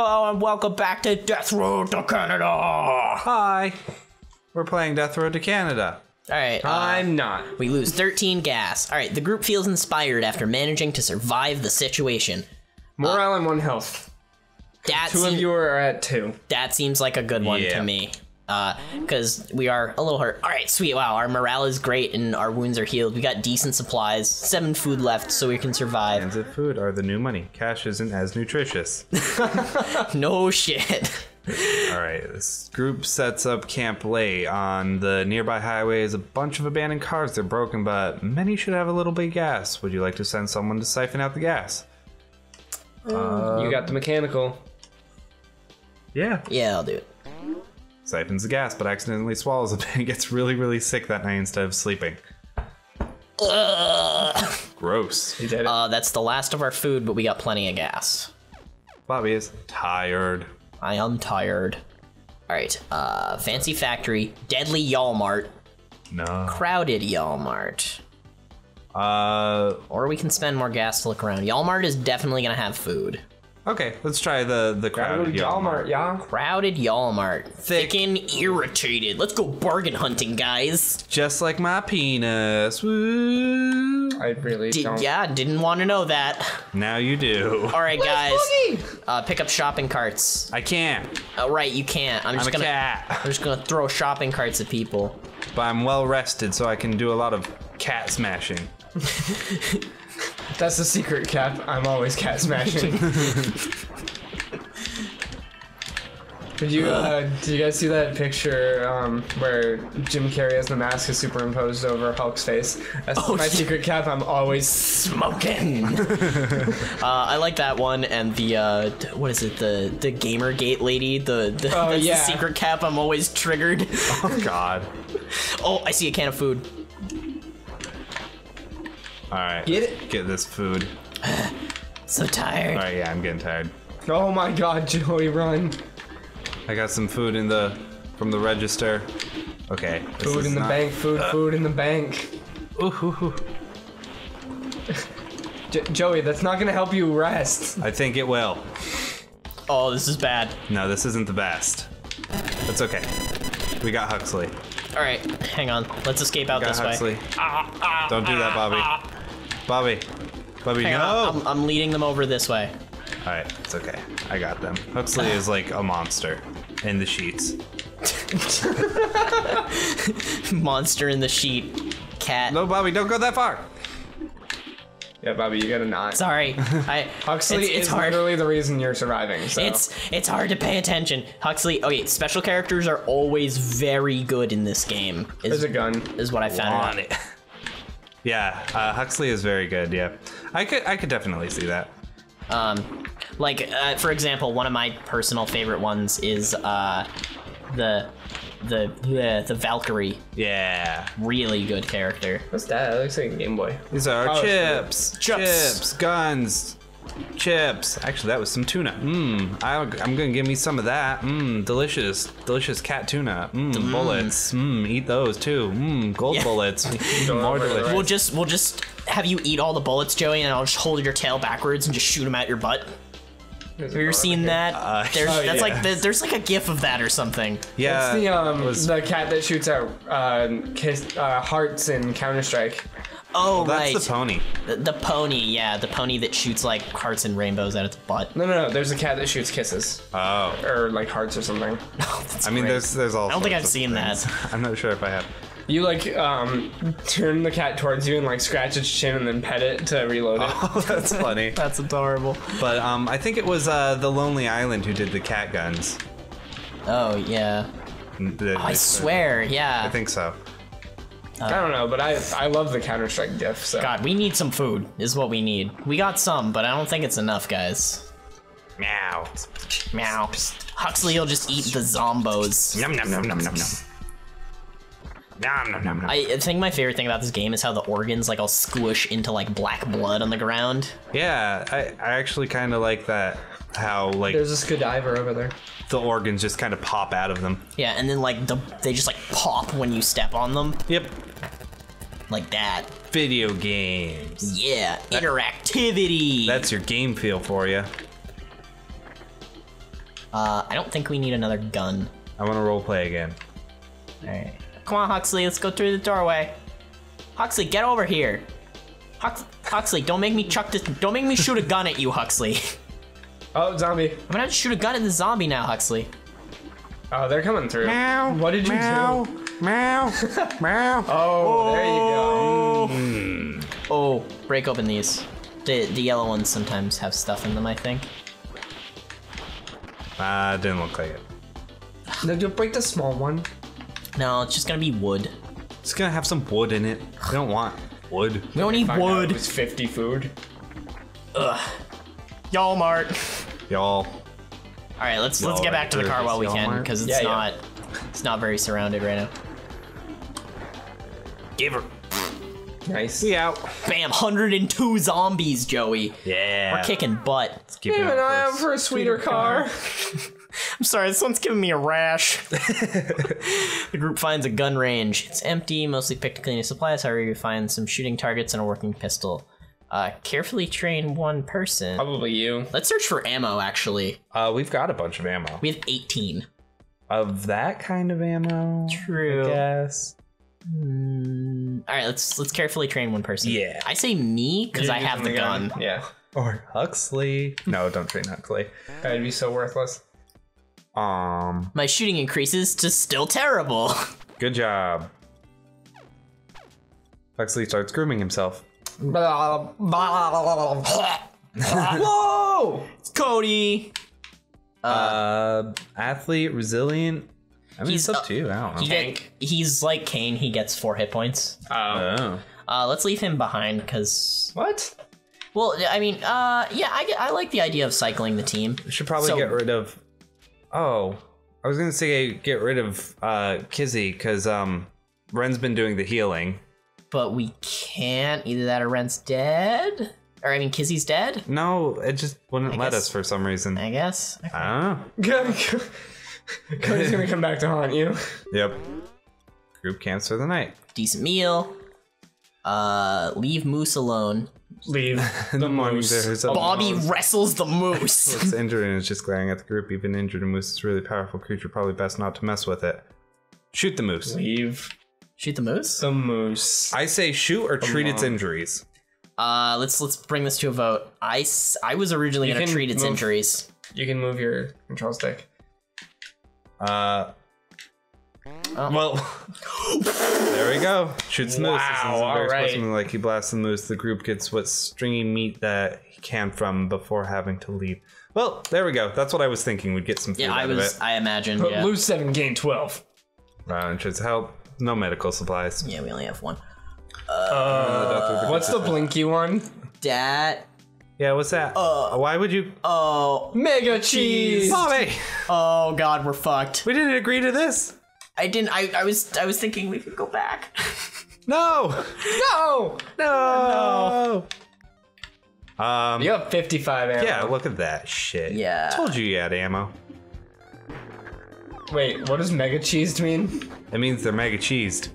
Hello and welcome back to Death Road to Canada. Hi. We're playing Death Road to Canada. All right. uh, I'm not. we lose 13 gas. All right, the group feels inspired after managing to survive the situation. Morale and one health. That, Two of you are at two. that seems like a good one Yeah. to me. Uh, oh. Because we are a little hurt. All right, sweet. Wow, our morale is great and our wounds are healed. We got decent supplies, seven food left, so we can survive. Cans of food are the new money. Cash isn't as nutritious. No shit. All right, this group sets up camp late. On the nearby highway is a bunch of abandoned cars. They're broken, but many should have a little bit of gas. Would you like to send someone to siphon out the gas? you got the mechanical. Yeah. yeah, I'll do it. Mm-hmm. Siphons the gas, but accidentally swallows it and gets really, really sick that night instead of sleeping. Gross. You did it. Uh, that's the last of our food, but we got plenty of gas. Bobby is tired. I am tired. All right, uh, fancy factory, deadly Yalmart, No. crowded Yalmart, Uh, or we can spend more gas to look around. Yalmart is definitely gonna have food. Okay, let's try the the Gotta crowd. go Walmart, yeah. Crowded Yalmart, thick and irritated. Let's go bargain hunting, guys. Just like my penis. Woo. I really Did, don't. yeah, didn't want to know that. Now you do. All right, guys, uh, pick up shopping carts. I can't. Oh, right, you can't. I'm just I'm a gonna. cat. I'm just gonna throw shopping carts at people. But I'm well rested, so I can do a lot of cat smashing. That's the secret, Cap. I'm always cat smashing. Did you uh, did you guys see that picture um, where Jim Carrey has the mask is superimposed over Hulk's face? That's Oh, my yeah. secret cap. I'm always smoking. uh, I like that one and the uh, what is it? The the GamerGate lady. The, the Oh, that's yeah. the secret cap. I'm always triggered. Oh God. oh, I see a can of food. All right. Get it? Get this food. So tired. All right. Yeah, I'm getting tired. Oh my God, Joey, run! I got some food in the from the register. Okay. Food in the not- bank. Food. Uh. Food in the bank. Ooh, ooh, ooh. Joey, that's not gonna help you rest. I think it will. Oh, this is bad. No, this isn't the best. That's okay. We got Huxley. All right, hang on. Let's escape out Got this Huxley. way. Ah, Don't do that, ah, Bobby. Ah. Bobby. Bobby, Hang no. on. I'm, I'm leading them over this way. All right, it's okay. I got them. Huxley is like a monster in the sheets. Monster in the sheet. Cat. No, Bobby, don't go that far. Yeah, Bobby, you gotta not. Sorry. I. Huxley it's, it's is hard. literally the reason you're surviving. So. It's it's hard to pay attention. Huxley. Okay, special characters are always very good in this game. There's Is, a gun. is what I found out. On it. Yeah, uh, Huxley is very good. Yeah, I could I could definitely see that. Um, like uh, for example, one of my personal favorite ones is uh, the the the the Valkyrie. Yeah, Really good character. What's that? That looks like a Game Boy. these are Oh, chips, Chips. chips, guns, chips. Actually, that was some tuna. Mmm, I'm gonna give me some of that. Mmm, delicious, delicious cat tuna. Mmm, bullets. Mmm, eat those too. Mmm, gold Yeah. bullets. Hmm, more delicious. We'll just we'll just have you eat all the bullets, Joey, and I'll just hold your tail backwards and just shoot them at your butt. There's a Have you ever seen over here. that? Uh, there's oh, that's yeah. like the, there's like a gif of that or something. Yeah, It's the um was- the cat that shoots out uh, kiss, uh hearts in Counter Strike. Oh that's right, the pony. The, the pony, yeah, the pony that shoots like hearts and rainbows at its butt. No, no, no. There's a cat that shoots kisses Oh, or like hearts or something. I mean, there's there's all. I don't think I've of seen that. I'm not sure if I have. You like um turn the cat towards you and like scratch its chin and then pet it to reload it. Oh, that's funny. That's adorable. But um, I think it was uh, the Lonely Island who did the cat guns. Oh yeah, The- I swear, yeah. I think so. I don't know, but I I love the Counter Strike gif. So God, we need some food. Is what we need. We got some, but I don't think it's enough, guys. Meow. Meow. Huxley will just eat the zombos. Num num num num num num. Nom nom nom nom. I I think my favorite thing about this game is how the organs like all squish into like black blood on the ground. Yeah, I, I actually kind of like that. How like there's a Skadiver over there. the organs just kind of pop out of them. Yeah, and then like the they just like pop when you step on them, Yep. like that. Video games. Yeah, interactivity. That's your game feel for you. Uh, I don't think we need another gun. I want to role play again. All right. Come on, Huxley. Let's go through the doorway. Huxley, get over here. Hux- Huxley, don't make me chuck this. Don't make me shoot a gun at you, Huxley. Oh, zombie. I'm gonna have to shoot a gun at the zombie now, Huxley. Oh, they're coming through. What did you meow, do? Meow, meow. Oh, there you go. Oh, break open these. The the yellow ones sometimes have stuff in them. I think. Ah, didn't look like it. No, you'll break the small one. No, it's just gonna be wood. It's gonna have some wood in it. We don't want wood. We don't need wood. It was 50 food. Y'all Mart. Y'all. All right, let's let's get back to the car while we can because it's Yeah, yeah. not it's not very surrounded right now. Give her. Nice. We out. Bam, 102 zombies, Joey. Yeah. We're kicking butt. Keep Keep it an up eye out for a sweeter car. I'm sorry, this one's giving me a rash. the group finds a gun range. It's empty, mostly picked to clean supplies. However, you find some shooting targets and a working pistol. Uh, carefully train one person. Probably you. Let's search for ammo. Actually, Uh, we've got a bunch of ammo. we have 18. Of that kind of ammo. True. I guess. Mm, all right, let's let's carefully train one person. Yeah. I say me because I have the gun. Yeah. Or Huxley. No, don't train Huxley. That'd be so worthless. Um, My shooting increases to still terrible. good job. Huxley starts grooming himself. Whoa! it's Cody. Uh, athlete, resilient. I mean, He's, it's up uh, to you. I don't know. He Tank. get, he's like Kane. He gets four hit points. Oh. oh. Uh, let's leave him behind because, What? well, I mean, uh, yeah, I, I like the idea of cycling the team. We should probably So- get rid of. Oh, I was gonna say get rid of uh Kizzy because um Ren's been doing the healing. But we can't. Either that or Rent's dead. Or, I mean, Kizzy's dead, No, it just wouldn't I let guess- us for some reason. I guess. I don't know. Cody's gonna come back to haunt you. Yep. Group camps for the night. Decent meal. Uh, leave Moose alone. Leave. In the moose. there's a Bobby wrestles the moose. it's injured and is just glaring at the group. Even injured, a moose is a really powerful creature. Probably best not to mess with it. Shoot the moose. Leave Shoot the moose. the moose. I say shoot or treat its injuries. Uh, let's let's bring this to a vote. I, s- I was originally You gonna can treat its move- injuries. You can move your control stick. Uh. Oh. Well, there we go. Shoots the moose. This is Wow, very alright. specimen like he blasts the moose. The group gets what stringy meat that he can from before having to leave. Well, there we go. That's what I was thinking. We'd get some food Yeah, out I of was. it. I imagined. But Yeah. lose seven, gain twelve. And should help. No medical supplies. yeah, we only have one. Uh, what's the blinky one? Dat. Yeah, what's that? Uh, Why would you? Oh. Mega cheese. Bobby, Oh God, we're fucked. we didn't agree to this. I didn't. I, I was. I was thinking we could go back. No, No. no. Um. You have fifty-five ammo. Yeah, look at that shit. Yeah. Told you you had ammo. Wait, what does mega cheesed mean? It means they're mega cheesed.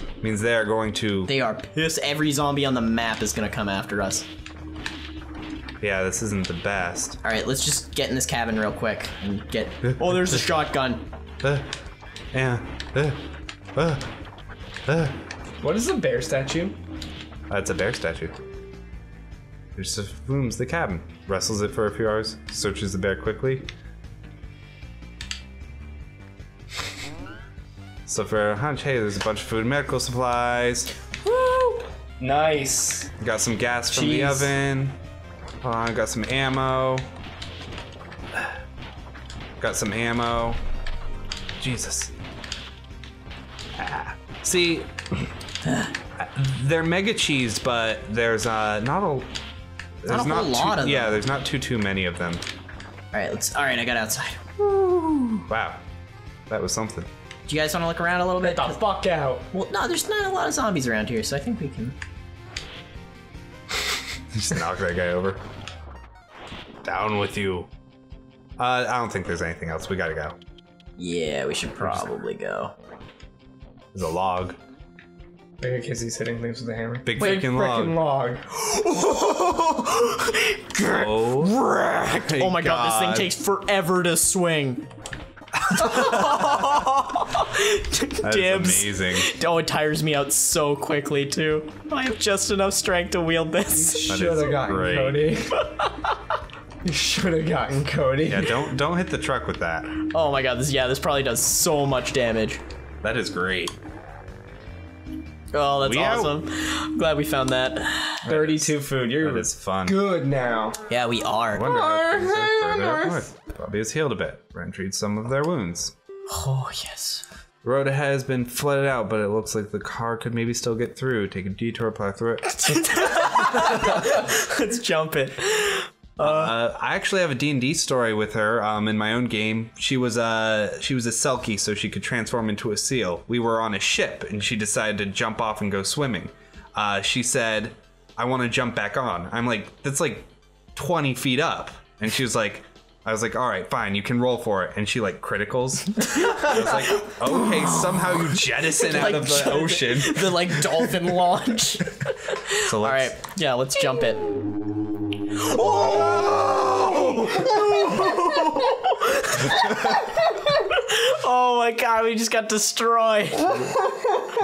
It means they're going to. They are pissed. Every zombie on the map is gonna come after us. Yeah, this isn't the best. All right, let's just get in this cabin real quick and get. Oh, there's a shotgun. Uh, yeah. Uh, uh, uh. What is a bear statue? That's a bear statue. He just rooms the cabin, wrestles it for a few hours, searches the bear quickly. So for a hunch, hey, there's a bunch of food and medical supplies. Woo! Nice. Got some gas from the oven. Hold on, got some ammo. Got some ammo. Jesus. Ah. See, they're mega cheese, but there's uh not a there's a whole too, lot of Yeah, them. there's not too too many of them. All right, let's. All right, I got outside. Wow, that was something. Do you guys want to look around a little bit? Get the fuck out. Well, no, there's not a lot of zombies around here, so I think we can. Just knock that guy over. Down with you. Uh, I don't think there's anything else. We gotta go. Yeah, we should probably go. There's a log. Look at he's hitting things with a hammer. Big Big freaking log. freaking log. Oh, oh my god, this thing takes forever to swing. That's Dibs. amazing. Oh, it tires me out so quickly too. I have just enough strength to wield this. That Should have gotten great. Cody. you should have gotten Cody. Yeah, don't don't hit the truck with that. Oh my god, this yeah, this probably does so much damage. That is great. Oh, that's We awesome. I'm glad we found that. 32 food. You're That is fun. good now. Yeah, we are. Wonder how things are further north. north. Bobby has healed a bit. Ren treats some of their wounds. Oh yes. The road ahead has been flooded out, but it looks like the car could maybe still get through. Take a detour, plow through it. Let's jump it. Uh, I actually have a D&D story with her um, in my own game. She was a she was a selkie, so she could transform into a seal. We were on a ship, and she decided to jump off and go swimming. Uh, she said, "I want to jump back on." I'm like, "That's like 20 feet up," and she was like. I was like, all right, fine, you can roll for it. And she like criticals. I was like, okay, somehow you jettison out Like, of the ocean. The like dolphin launch. So All right, yeah, let's jump it. Oh my god, we just got destroyed.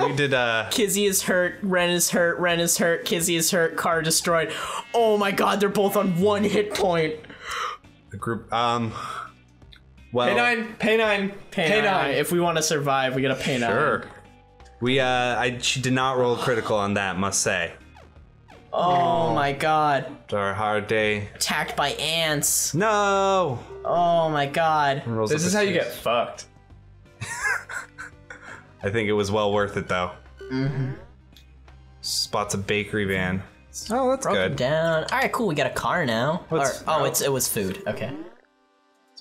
we did uh Kizzy is hurt, Ren is hurt, Ren is hurt, Kizzy is hurt, car destroyed. Oh my god, they're both on one hit point. The group um well Pay nine. Pay nine. Pay, Pay nine. nine. If we want to survive, we gotta pay nine. Sure. We uh I she did not roll critical on that, must say. Oh my god. It's our hard day. Attacked by ants. No. Oh my god. Rolls This is a how you get fucked. I think it was well worth it though. Mm-hmm. Spots a bakery van. Oh, that's Broken good. down. All right, cool. We got a car now. Or, What's- oh, it's it was food. Okay.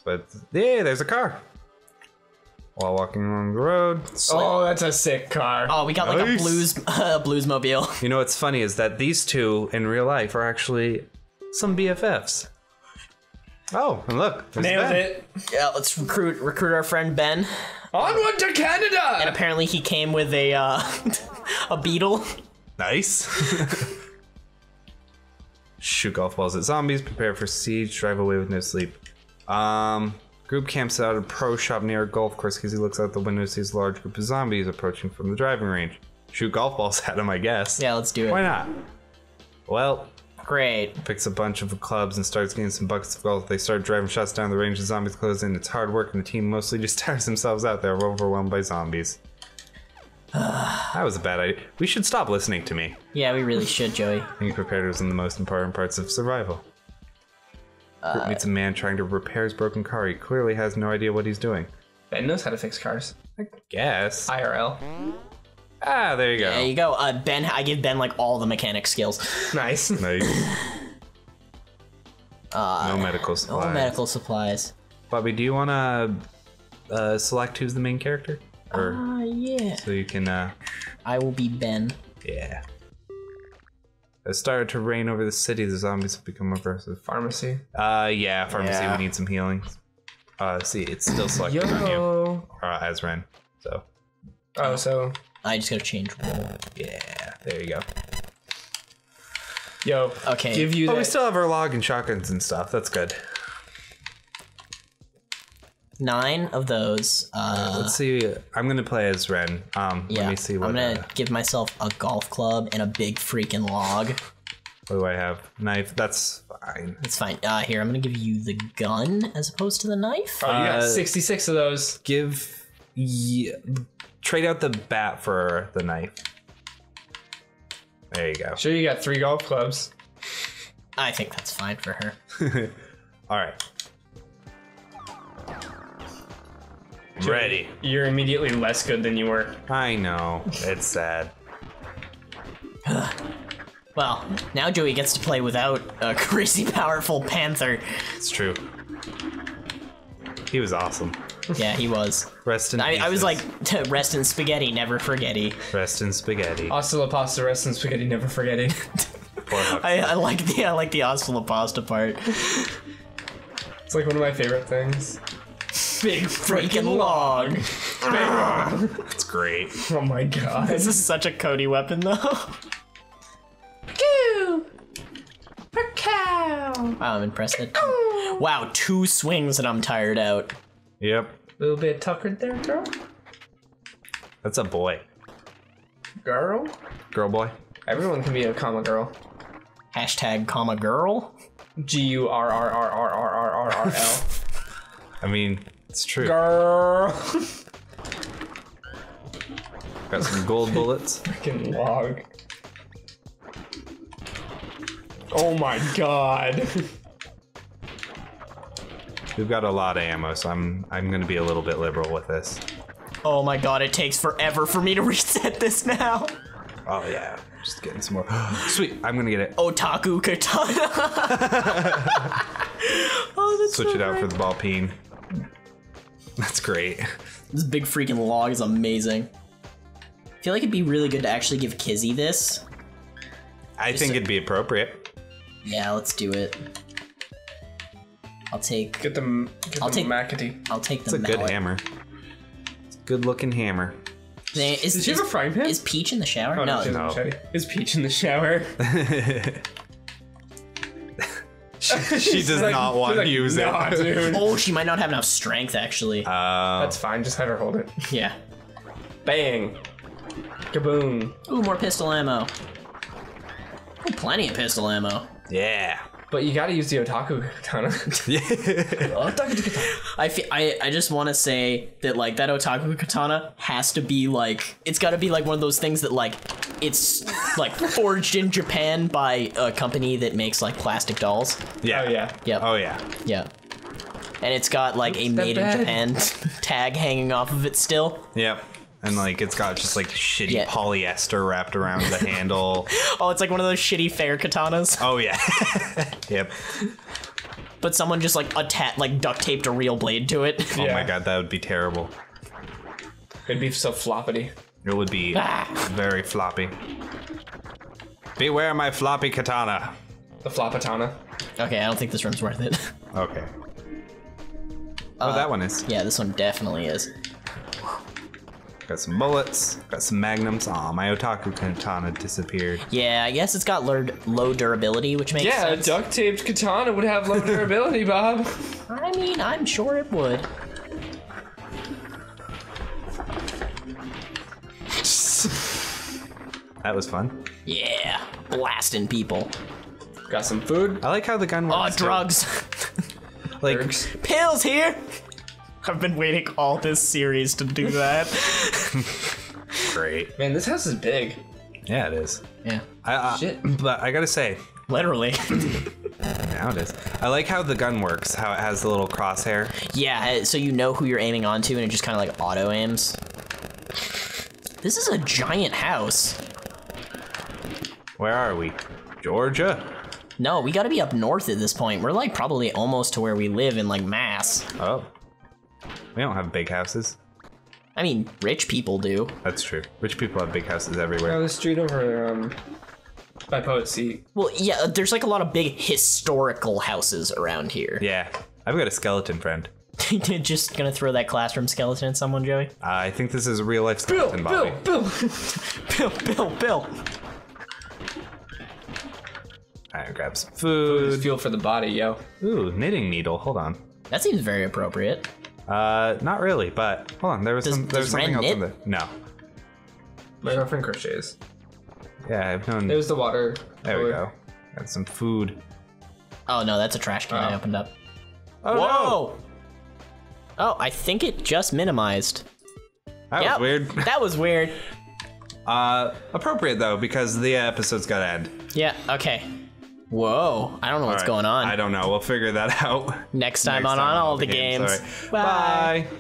But yeah, there's a car. While walking along the road. Oh, that's a sick car. Oh, we got like a blues uh, blues mobile. You know what's funny is that these two in real life are actually some BFFs. Oh, and look, there's Nailed Ben. it. yeah, let's recruit recruit our friend Ben. Onward to Canada. And apparently he came with a uh, a beetle. Nice. Shoot golf balls at zombies. Prepare for siege. Drive away with no sleep. Um, group camps out at a pro shop near a golf course. Kizzy looks out the window, sees a large group of zombies approaching from the driving range. Shoot golf balls at them, I guess. Yeah, let's do it. Why not? Well, Great. picks a bunch of clubs and starts getting some buckets of golf. They start driving shots down the range. The zombies close in. It's hard work, and the team mostly just tires themselves out. They're overwhelmed by zombies. that was a bad idea. We should stop listening to me. Yeah, we really should, Joey. Being prepared is one of the most important parts of survival. Group meets a man trying to repair his broken car. He clearly has no idea what he's doing. Ben knows how to fix cars. I guess. IRL. Ah, there you go. There you go. Uh, Ben, I give Ben like all the mechanic skills. Nice. Nice. no medical All supplies. medical supplies. Bobby, do you want to uh, select who's the main character? Or Ah, yeah. so you can, uh, I will be Ben. yeah. It started to rain over the city. The zombies have become aggressive. Pharmacy. Uh, yeah, pharmacy. Yeah. We need some healing. Uh, see, it's still selected on you. Yo. Uh, as Ren. So, Oh, so I just gotta change role. yeah, there you go. yo. Okay. Give you But that. we still have our log and shotguns and stuff. That's good. Nine of those. Uh, Let's see. I'm gonna play as Ren. Um, yeah. let me see what. I'm gonna uh, give myself a golf club and a big freaking log. what do I have? Knife. That's fine. It's fine. Uh, here, I'm gonna give you the gun as opposed to the knife. oh, you got uh, 66 of those. Give. Yeah, trade out the bat for the knife. There you go. Sure, you got three golf clubs. I think that's fine for her. All right. Ready. You're immediately less good than you were. I know. It's sad. Well, now Joey gets to play without a crazy powerful panther. It's true. He was awesome. Yeah, he was. Rest in I, I was like, rest in spaghetti, never forgetty. rest in spaghetti. Hasta la pasta, rest in spaghetti, never forgetting. I, I like the I like the hasta la pasta part. it's like one of my favorite things. Big freaking log. That's great. Oh my god. This is such a Cody weapon, though. Wow, I'm impressed. That wow, two swings and I'm tired out. Yep. A little bit tuckered there, girl. That's a boy. Girl. Girl boy. Everyone can be a comma girl. Hashtag comma girl. G U R R R R R R R R L. I mean, it's true. Girl. Got some gold bullets. Fucking log. Oh my god. We've got a lot of ammo, so I'm I'm gonna be a little bit liberal with this. Oh my god, it takes forever for me to reset this now. Oh yeah. Just getting some more. Sweet. I'm gonna get it. Otaku katana. oh, that's Switch so it out great. for the ball peen. That's great. This big freaking log is amazing. I feel like it'd be really good to actually give Kizzy this. I think it'd be appropriate. Yeah, let's do it. I'll take. Get them. Get I'll them take- McAtee. I'll take the It's a good hammer. It's a good looking hammer. Is, Does she have is- a frying pan? Is Peach in the shower? Oh, no. she no. Is Peach in the shower? she does like- not she's want like, to use nah, it. dude. Oh, she might not have enough strength, actually. Uh, That's fine. Just have her hold it. yeah. Bang. Kaboom. Ooh, more pistol ammo. Ooh, plenty of pistol ammo. yeah. But you gotta use the otaku katana. I, fe- I, I just want to say that like that otaku katana has to be like it's got to be like one of those things that like it's like forged in Japan by a company that makes like plastic dolls. Yeah. Oh yeah. Yep. Oh yeah. Yeah. And it's got like a that made in. Japan tag hanging off of it still. Yep. And like it's got just like shitty Yeah. polyester wrapped around the handle. Oh, it's like one of those shitty fair katanas. Oh yeah. yep. But someone just like atta- like duct taped a real blade to it. Oh my god, that would be terrible. It'd be so floppity. It would be Ah. very floppy. Beware my floppy katana. The flopatana. okay, I don't think this room's worth it. Okay. Oh, that one is. yeah, this one definitely is. Got some bullets. Got some magnums. Aw, my otaku katana disappeared. Yeah, I guess it's got low, low durability, which makes Yeah, a sense. duct taped katana would have low durability, Bob. I mean, I'm sure it would. That was fun. Yeah, blasting people. Got some food. I like how the gun works. Oh, drugs. Like, Drugs. Pills here. I've been waiting all this series to do that. great. Man, this house is big. Yeah, it is. yeah, I, I, Shit. But I gotta say, literally. now it is. I like how the gun works. How it has the little crosshair. yeah, uh, so you know who you're aiming onto, and it just kind of like auto aims. This is a giant house. Where are we? Georgia. No, we gotta be up north at this point. We're like probably almost to where we live in like Mass. Oh. We don't have big houses. I mean, rich people do. That's true. Rich people have big houses Oh, everywhere. the street over um by Poet Seat. Well, yeah, there's like a lot of big historical houses around here. Yeah. I've got a skeleton friend. just gonna throw that classroom skeleton at someone, Joey? Uh, I think this is a real life Bill, skeleton, Bobby. Bill, Bill. Bill, Bill, Bill. Alright, grab some Just food. fuel for the body, yo. Ooh, knitting needle. Hold on. That seems very appropriate. Uh, not really, but hold on. There was Does- some. There was does something Ren else in knit? there. No. My girlfriend crochets. Yeah, I've known. There's the water. there we go. Got some food. Oh no, that's a trash can I Oh. opened up. Oh, Whoa! Oh, I think it just minimized. That Yep, was weird. that was weird. Uh, appropriate though because the episode's got to end. Yeah, okay. Whoa, I don't know what's Alright, going on. I don't know. We'll figure that out. Next time Next on time On All the games. Games. Alright. Bye. Bye.